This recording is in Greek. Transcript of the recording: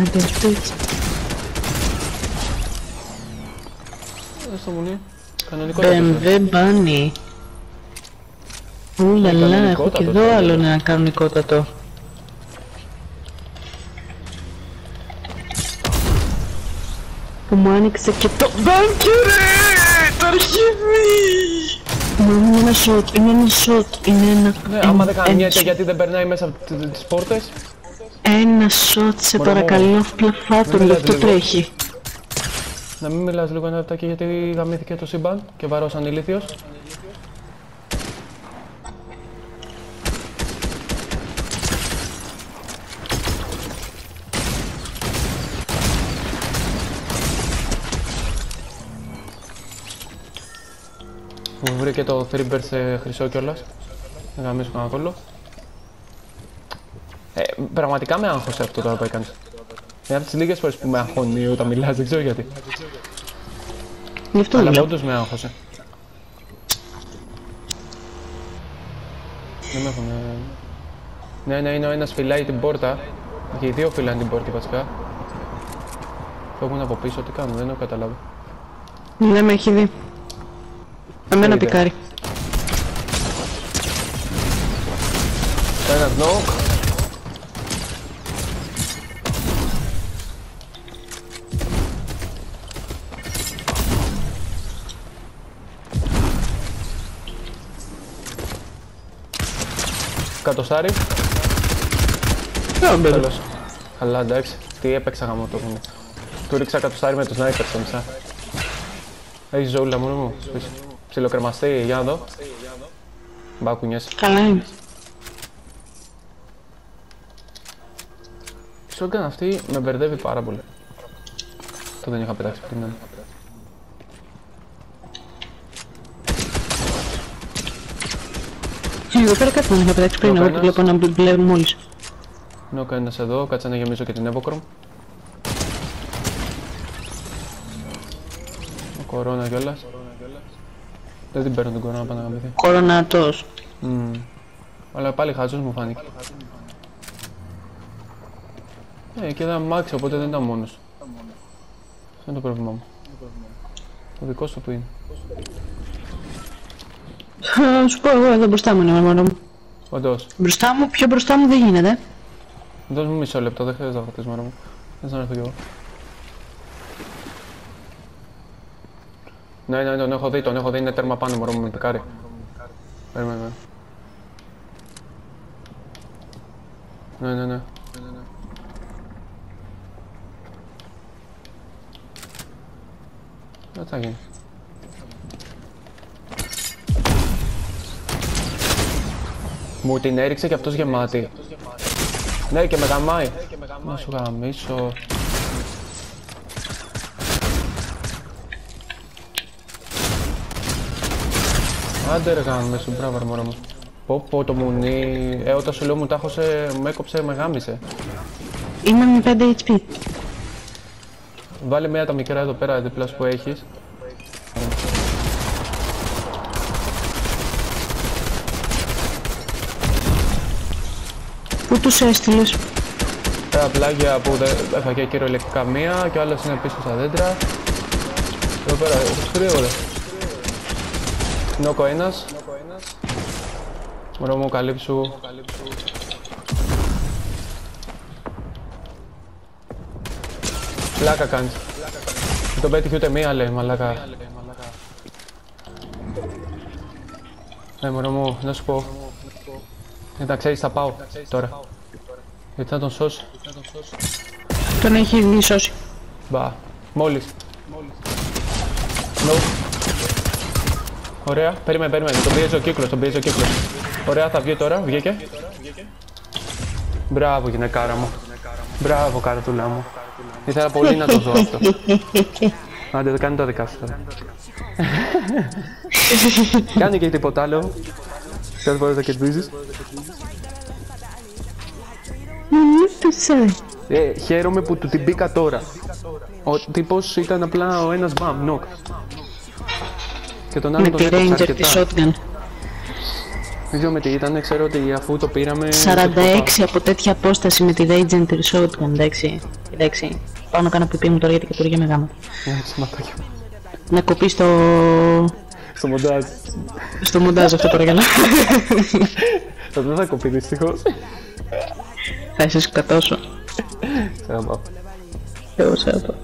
Άντε, αυτό έτσι. Ε, στο μουνί. Κανονικότατο. BMW Bunny. Ουλαλά, έχω και κανονικότατο εδώ το άλλο λέω. ένα κανονικότατο. Που μου άνοιξε και το μπάνκερ, το αρχίδι! Μα είναι ένα shot, είναι ένα shot, είναι ένα... Ναι, άμα δεν ένα- κάνει μια ένα και shot. γιατί δεν περνάει μέσα από τ- τις πόρτες. Ένα shot, σε Μωρό μου. παρακαλώ, πλαφά τον, γι' μιλάς αυτό λίγο. τρέχει. Να μην μιλάς λίγο ένα λεπτάκι γιατί γαμήθηκε το σύμπαν και βαρός ανηλήθιος. Μου βρήκε το 3 σε χρυσό κιόλας. Να γαμίσω κανένα κόλλο. Ε, πραγματικά με άγχωσε αυτό τώρα που έκανες. Είναι από τις λίγες φορές που με αγχωνεί όταν μιλάς, δεν ξέρω γιατί. Γι' αυτό Αλλά λέω. όντως με άγχωσε. Δεν με έχουν... ε, Ναι, ναι, είναι ο ένας φυλάει την πόρτα. Και οι δύο φυλάνε την πόρτα βασικά. Φεύγουν από πίσω, τι κάνουν, δεν έχω καταλάβει. Ναι, με έχει δει. Εμένα Είδε. πικάρει. Ένας knock. Κατοστάρι. Τέλος. Καλά, εντάξει. Τι έπαιξα γαμό το πούμε. Του ρίξα κατοστάρι με το sniper στο μισά. Έχεις ζωούλα μόνος μου. σπίτι. Ψιλοκρεμαστή, για να δω. Μπα κουνιέσαι. Καλά είναι. Η shotgun αυτή με μπερδεύει πάρα πολύ. Το δεν είχα πετάξει πριν. Και εδώ πέρα κάτι δεν είχα πετάξει πριν, Ο εγώ το κανένας. βλέπω να μπλε- μπλε μόλις. Νόκα ένας εδώ, κάτσε να γεμίσω και την Evochrome. Ο κορώνα κιόλας. Δεν την παίρνω την κορώνα πάνω να γαμηθεί. Κορονατός. Μμμ. Αλλά πάλι χαζός μου φάνηκε. Ε, και ήταν μάξι, οπότε δεν ήταν μόνος. Αυτό είναι το πρόβλημά μου. Το δικό σου που είναι. Θα σου πω εγώ εδώ μπροστά μου είναι μόνο μου. Όντως. Μπροστά μου, πιο μπροστά μου δεν γίνεται. Δώσ' μου μισό λεπτό, δεν χρειάζεται να χτίσεις μόνο μου. Δεν να έρθω κι εγώ. Ναι, ναι, τον έχω δει, τον έχω δει, είναι τέρμα πάνω μωρό μου, με πικάρει. Περίμενε. Ναι, ναι, ναι. Δεν θα γίνει. Μου την έριξε και αυτός γεμάτη. Ναι, και με γαμάει. Να σου γαμίσω. Άντε ρε γαμίσου, μπράβο ρε μωρό μου. Πω πω το μουνί, ε όταν σου λέω μου τάχωσε, με έκοψε, με γάμισε. Είμαι με 5 HP. Βάλε μία τα μικρά εδώ πέρα δίπλα σου που έχεις. Πού τους έστειλες; Τα πλάγια που δεν έφαγε κυριολεκτικά μία και ο άλλος είναι πίσω στα δέντρα. Εδώ πέρα, όπως γρήγορα. Νόκο ένας. Μωρό μου, καλύψου. Πλάκα κάνεις. Δεν τον πέτυχε ούτε μία λέει, μαλάκα. Ναι, μωρό μου, να σου πω. Εντάξει, ξέρεις, θα πάω τώρα. Γιατί θα τον σώσει. Τον έχει βγει σώσει. Μπα. Μόλις. No. Ωραία. Περίμενε, περίμενε. Τον πιέζει ο κύκλος, τον πιέζει ο κύκλος. Ωραία, θα βγει τώρα. Βγήκε. Μπράβο, γυναικάρα μου. Μπράβο, καρατούλα μου. Ήθελα πολύ να το δω αυτό. Άντε, δεν κάνει τα δικά σου τώρα. Κάνει και τίποτα άλλο. Κάθε φορά θα κερδίζεις. Μη το σε. Ε, χαίρομαι που του την μπήκα τώρα. Ο τύπος ήταν απλά ο ένας μπαμ, νοκ. Και τον Με άλλον τον τη έκοψα Ranger τη αρκετά. Shotgun. Δεν ξέρω με τι ήταν, ξέρω ότι αφού το πήραμε... 46 από τέτοια απόσταση με τη Ranger τη Shotgun, εντάξει. Εντάξει, πάω να κάνω πιπί μου τώρα γιατί κατουργία με γάμα. Ναι, σωματάκι μου. Να κοπεί στο... Στο μοντάζ. στο μοντάζ αυτό παρακαλώ. Θα δεν θα κοπεί δυστυχώς. Θα σε σκατώσω. Σε άμα. Εγώ σε αυτό.